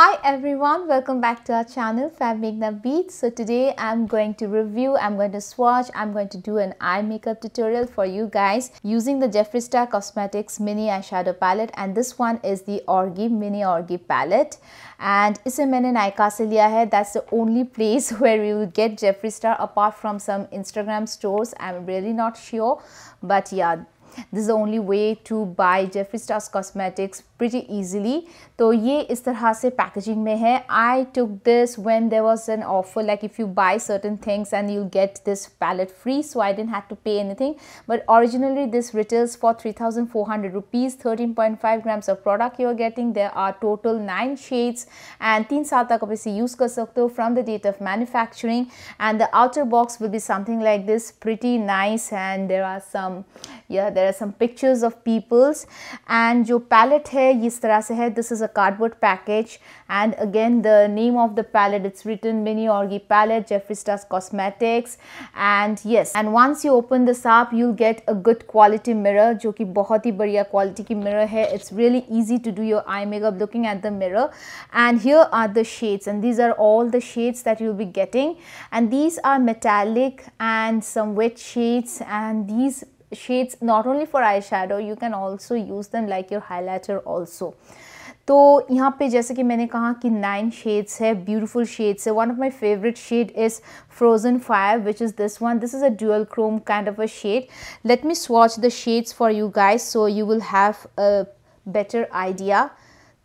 Hi everyone, welcome back to our channel Fab Meghna Beats. So today I'm going to review, I'm going to swatch, I'm going to do an eye makeup tutorial for you guys using the Jeffree Star Cosmetics mini eyeshadow palette and this one is the Orgy mini Orgy palette and इसे मैंने नायका से लिया है that's the only place where you will get Jeffree Star apart from some Instagram stores I'm really not sure but yeah this is only way to buy Jeffree Star cosmetics pretty easily तो ये इस तरह से packaging में है। I took this when there was an offer like if you buy certain things and you get this palette free so I didn't have to pay anything but originally this retails for three thousand four hundred rupees thirteen point five grams of product you are getting there are total nine shades and तीन साल तक आप इसे use कर सकते हो from the date of manufacturing and the outer box will be something like this pretty nice and there are some yeah there are some pictures of peoples and जो palette है इस तरह से है this is a cardboard package and again the name of the palette it's written mini orgy palette Jeffree Star's cosmetics and yes and once you open this up you'll get a good quality mirror जो कि बहुत ही बढ़िया quality की mirror है it's really easy to do your eye makeup looking at the mirror and here are the shades and these are all the shades that you'll be getting and these are metallic and some wet shades and these shades, not only for eyeshadow, you can also use them like your highlighter also. तो यहाँ पे जैसे कि मैंने कहा कि nine shades है beautiful shades है। One of my favourite shade is frozen fire which is this one this is a dual chrome kind of a shade let me swatch the shades for you guys so you will have a better idea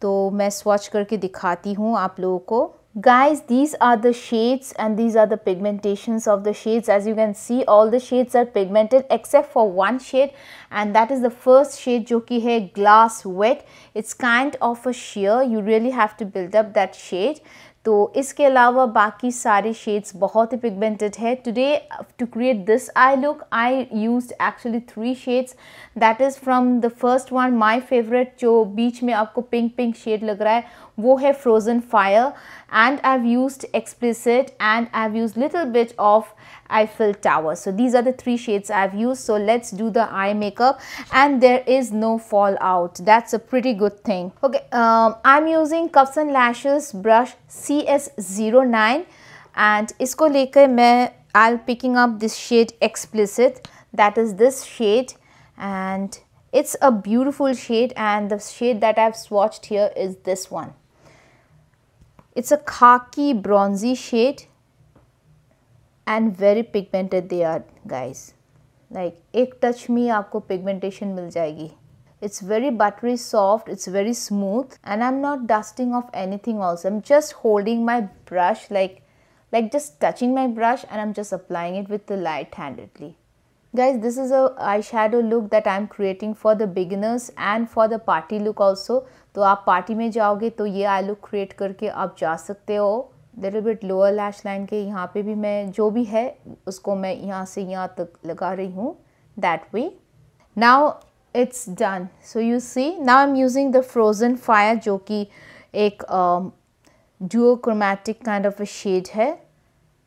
तो मैं swatch करके दिखाती हूँ आप लोगों को। Guys these are the shades and these are the pigmentations of the shades. As you can see all the shades are pigmented except for one shade and that is the first shade jo ki hai glass wet. It's kind of a sheer. You really have to build up that shade तो इसके अलावा बाकी सारे shades बहुत ही pigmented है। Today to create this eye look I used actually three shades that is from the first one my favourite जो बीच में आपको पिंक पिंक शेड लग रहा है, वो है frozen fire and I have used explicit and I have used little bit of Eiffel tower so these are the three shades I have use so let's do the eye makeup and there is no fall out that's a pretty good thing okay I am using cuffs and lashes brush C S zero nine and इसको लेकर मैं I am picking up this shade explicit that is this shade and it's a beautiful shade and the shade that I swatched here is this one it's a khaki bronzy shade and very pigmented they are guys like एक touch में आपको pigmentation मिल जाएगी it's very buttery soft it's very smooth and i'm not dusting off anything also i'm just holding my brush like like just touching my brush and i'm just applying it with the light handedly guys this is a eyeshadow look that i'm creating for the beginners and for the party look also तो आप party में जाओगे तो ये I look create करके आप जा सकते हो little bit lower lash line के यहाँ पे भी मैं जो भी है उसको मैं यहाँ से यहाँ तक लगा रही हूँ that way now it's done so you see now I am using the frozen fire जो कि एक duo chromatic kind of a shade है।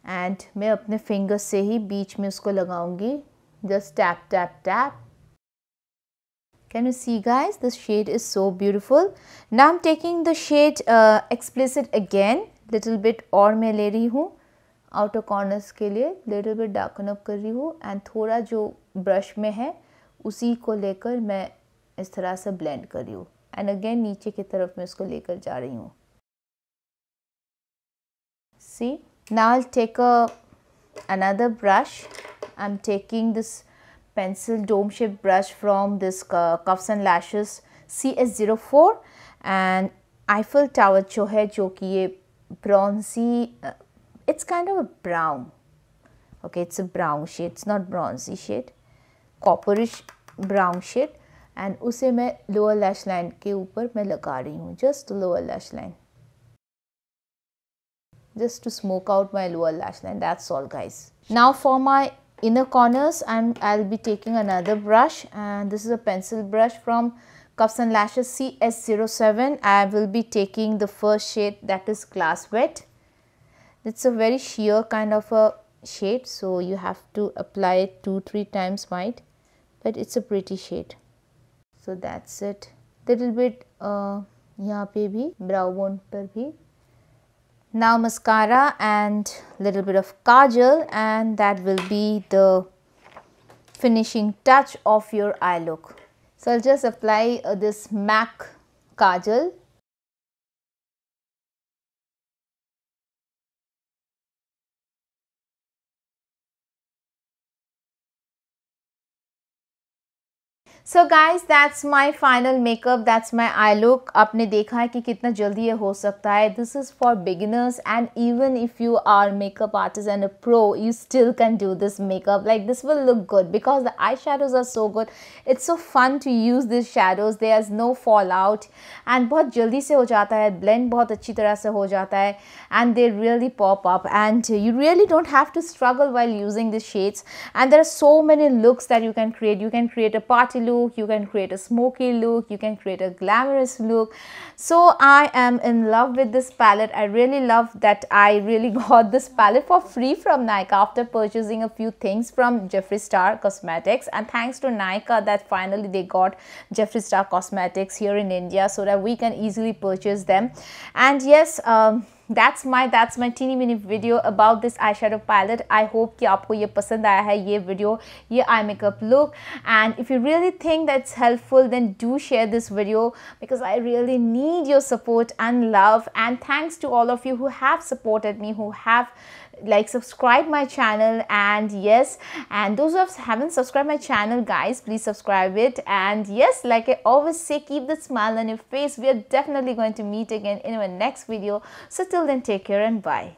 एंड मैं अपने फिंगर से ही बीच में उसको लगाऊँगी। Just tap tap tap Can you see guys? This shade is so beautiful. Now I'm taking the shade uh, explicit again. Little bit और मैं ले रही हूँ। आउटर कॉर्नर्स के लिए लिटिल बिट डार्कन अप कर रही हूँ। एंड थोड़ा जो ब्रश में है उसी को लेकर मैं इस तरह से ब्लेंड कर रही हूँ। एंड अगेन नीचे की तरफ़ मैं उसको लेकर जा रही हूँ। सी नाल take a another brush I am taking this pencil dome shape brush from this cuffs and lashes C S zero four and Eiffel जो है, जो कि ये brownish it's kind of a brown okay it's a brown shade it's not brownish shade copperish brown shade and उसे मैं lower lash line के ऊपर मैं लगा रही हूँ just lower lash line just to smoke out my lower lash line that's all guys now for my inner corners and I'll be taking another brush and this is a pencil brush from Cuffs and Lashes CS07. I will be taking the first shade that is Glass Wet. It's a very sheer kind of a shade so you have to apply it 2-3 times wide but it's a pretty shade. So that's it. Little bit uh, यहाँ पे भी brow bone पर भी now mascara and little bit of kajal and that will be the finishing touch of your eye look so i'll just apply uh, this mac kajal So guys that's my final makeup that's my eye look आपने देखा है कि कितना जल्दी ये हो सकता है। This is for beginners and even if you are makeup artist and a pro you still can do this makeup like this will look good because the eye shadows are so good it's so fun to use this shadows they is no fall out and बहुत जल्दी से हो जाता है। Blend बहुत अच्छी तरह से हो जाता है। And they really pop up and you really don't have to struggle while using this shades and there are so many looks that you can create you can create a party look look you can create a smoky look you can create a glamorous look. So i am in love with this palette. I really love that i really got this palette for free from Nykaa after purchasing a few things from Jeffree Star Cosmetics. And thanks to Nykaa that finally they got Jeffree Star Cosmetics here in India so that we can easily purchase them. And yes um, that's my that's my tiny mini video about this eye shadow palette I hope कि आपको ये पसंद आया है ये video ये eye makeup look and if you really think that's helpful then do share this video because I really need your support and love and thanks to all of you who have supported me who have like subscribe my channel and yes and those who haven't subscribed my channel guys please subscribe it. And yes like i always say keep the smile on your face. We are definitely going to meet again in our next video. So till then take care and bye